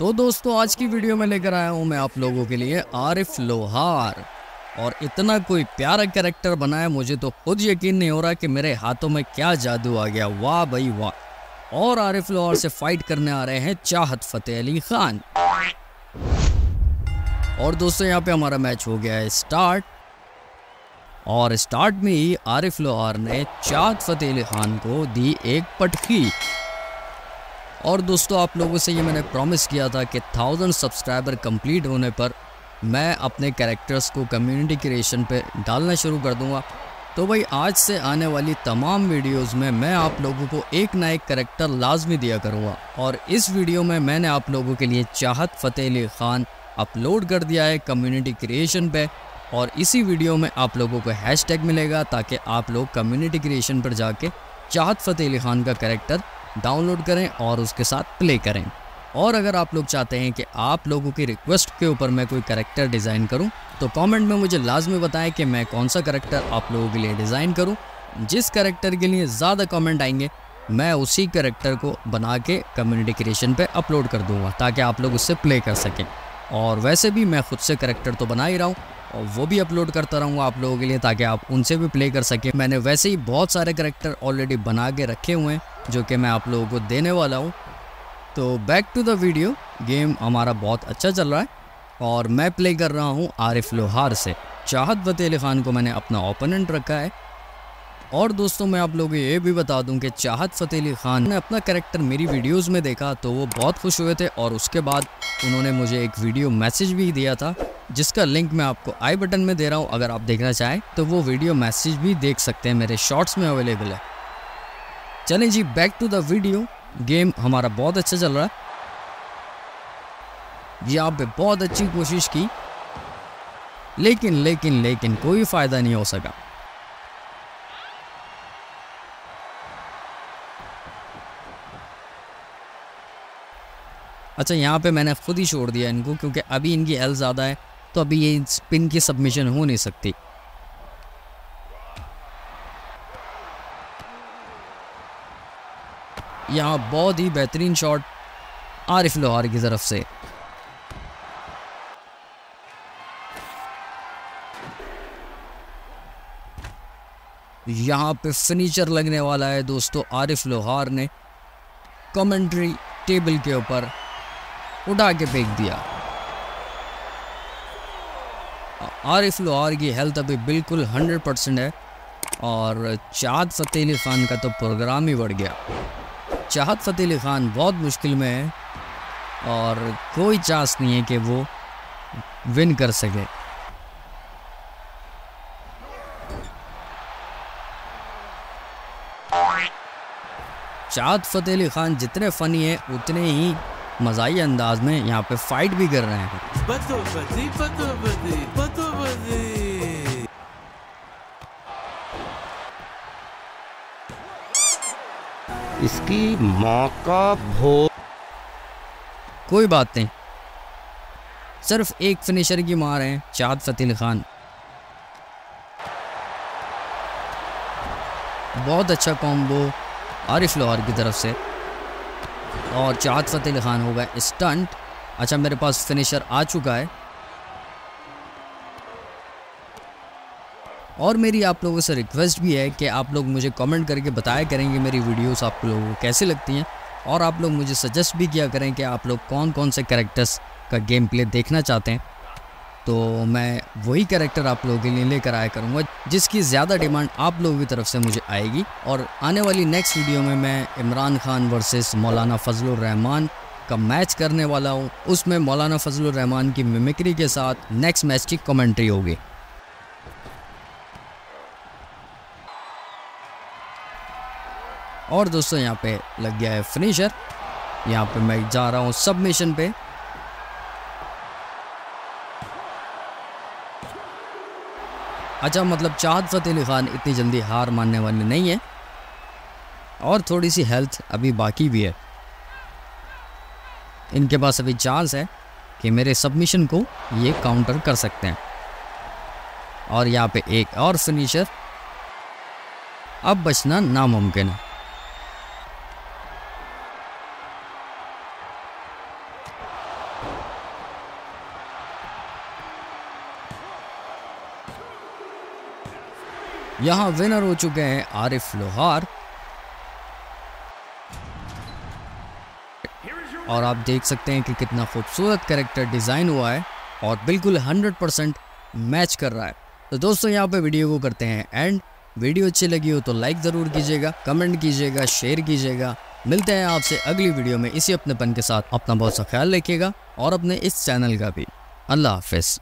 तो दोस्तों, आज की वीडियो में लेकर आया हूँ मैं आप लोगों के लिए आरिफ लोहार। और इतना कोई प्यारा कैरेक्टर बनाया, मुझे तो खुद यकीन नहीं हो रहा कि मेरे हाथों में क्या जादू आ गया। वाह भाई वाह। और आरिफ लोहार से फाइट करने आ रहे हैं चाहत फतेह अली खान। और दोस्तों, यहाँ पे हमारा मैच हो गया है स्टार्ट और स्टार्ट में ही आरिफ लोहार ने चाहत फतेह अली खान को दी एक पटकी। और दोस्तों, आप लोगों से ये मैंने प्रॉमिस किया था कि थाउज़ेंड सब्सक्राइबर कंप्लीट होने पर मैं अपने कैरेक्टर्स को कम्युनिटी क्रिएशन पे डालना शुरू कर दूँगा। तो भाई, आज से आने वाली तमाम वीडियोस में मैं आप लोगों को एक ना एक करेक्टर लाजमी दिया करूँगा। और इस वीडियो में मैंने आप लोगों के लिए चाहत फ़तेह अली ख़ान अपलोड कर दिया है कम्युनिटी क्रिएशन पे। और इसी वीडियो में आप लोगों को हैशटैग मिलेगा ताकि आप लोग कम्युनिटी क्रिएशन पर जाके चाहत फ़तेह अली ख़ान का करेक्टर डाउनलोड करें और उसके साथ प्ले करें। और अगर आप लोग चाहते हैं कि आप लोगों की रिक्वेस्ट के ऊपर मैं कोई करेक्टर डिज़ाइन करूँ तो कमेंट में मुझे लाजमी बताएँ कि मैं कौन सा करेक्टर आप लोगों के लिए डिज़ाइन करूँ। जिस करेक्टर के लिए ज़्यादा कमेंट आएँगे, मैं उसी करेक्टर को बना के कम्युनिटी क्रिएशन पे अपलोड कर दूँगा, ताकि आप लोग उससे प्ले कर सकें। और वैसे भी मैं खुद से करेक्टर तो बना ही रहा हूँ, और वो भी अपलोड करता रहूँगा आप लोगों के लिए, ताकि आप उनसे भी प्ले कर सकें। मैंने वैसे ही बहुत सारे करेक्टर ऑलरेडी बना के रखे हुए हैं जो कि मैं आप लोगों को देने वाला हूँ। तो back to the video game हमारा बहुत अच्छा चल रहा है और मैं प्ले कर रहा हूँ आरिफ लोहार से। चाहत अली ख़ान को मैंने अपना ओपोनेंट रखा है। और दोस्तों, मैं आप लोगों को ये भी बता दूँ कि चाहत फ़तेह अली ख़ान ने अपना करेक्टर मेरी वीडियोस में देखा तो वो बहुत खुश हुए थे और उसके बाद उन्होंने मुझे एक वीडियो मैसेज भी दिया था, जिसका लिंक मैं आपको आई बटन में दे रहा हूँ। अगर आप देखना चाहें तो वो वीडियो मैसेज भी देख सकते हैं, मेरे शॉर्ट्स में अवेलेबल है। चलें जी back to the video game हमारा बहुत अच्छा चल रहा है। यहाँ पे बहुत अच्छी कोशिश की। लेकिन लेकिन लेकिन कोई फ़ायदा नहीं हो सका। अच्छा यहाँ पे मैंने खुद ही छोड़ दिया इनको, क्योंकि अभी इनकी एल ज़्यादा है तो अभी ये स्पिन की सबमिशन हो नहीं सकती। यहाँ बहुत ही बेहतरीन शॉट आरिफ लोहार की तरफ़ से। यहाँ पे फर्नीचर लगने वाला है दोस्तों, आरिफ लोहार ने कमेंट्री टेबल के ऊपर उठा के फेंक दिया। आरिफ लोहार की हेल्थ अभी बिल्कुल 100 परसेंट है और चाँद फ़तेह अली ख़ान का तो प्रोग्राम ही बढ़ गया। चाहत फ़तेह अली ख़ान बहुत मुश्किल में है और कोई चांस नहीं है कि वो विन कर सके। चाहत फ़तेह अली ख़ान जितने फ़नी है, उतने ही मजाही अंदाज में यहाँ पे फाइट भी कर रहे हैं। बतो बदी बतो बदी बतो इसकी माँ का भो कोई बात नहीं। सिर्फ़ एक फिनिशर की मार है, चाँद फ़तेह ख़ान। बहुत अच्छा कॉम्बो आरिफ लोहार की तरफ़ से। और चाहत फ़तेह ख़ान होगा स्टंट अच्छा मेरे पास फिनिशर आ चुका है। और मेरी आप लोगों से रिक्वेस्ट भी है कि आप लोग मुझे कमेंट करके बताया करेंगे मेरी वीडियोस आप लोगों को कैसे लगती हैं। और आप लोग मुझे सजेस्ट भी किया करें कि आप लोग कौन कौन से करेक्टर्स का गेम प्ले देखना चाहते हैं। तो मैं वही करेक्टर आप लोगों के लिए लेकर आया करूँगा, जिसकी ज़्यादा डिमांड आप लोगों की तरफ़ से मुझे आएगी। और आने वाली नेक्स्ट वीडियो में मैं इमरान खान वर्सेस मौलाना फजलुर रहमान का मैच करने वाला हूँ। उसमें मौलाना फजलुर रहमान की मिमिक्री के साथ नेक्स्ट मैच की कमेंट्री होगी। और दोस्तों, यहाँ पे लग गया है फिनिशर यहाँ पे मैं जा रहा हूँ सबमिशन पे। अच्छा मतलब चाहत फ़तेह अली ख़ान इतनी जल्दी हार मानने वाली नहीं है। और थोड़ी सी हेल्थ अभी बाकी भी है। इनके पास अभी चांस है कि मेरे सबमिशन को ये काउंटर कर सकते हैं। और यहाँ पे एक और फिनिशर अब बचना नामुमकिन है। यहाँ विनर हो चुके हैं आरिफ लोहार। और आप देख सकते हैं कि कितना खूबसूरत कैरेक्टर डिज़ाइन हुआ है और बिल्कुल 100% मैच कर रहा है। तो दोस्तों, यहाँ पे वीडियो को करते हैं एंड वीडियो अच्छी लगी हो तो लाइक ज़रूर कीजिएगा कमेंट कीजिएगा शेयर कीजिएगा। मिलते हैं आपसे अगली वीडियो में। इसी अपनेपन के साथ अपना बहुत सा ख्याल रखिएगा और अपने इस चैनल का भी। अल्लाह हाफिज़।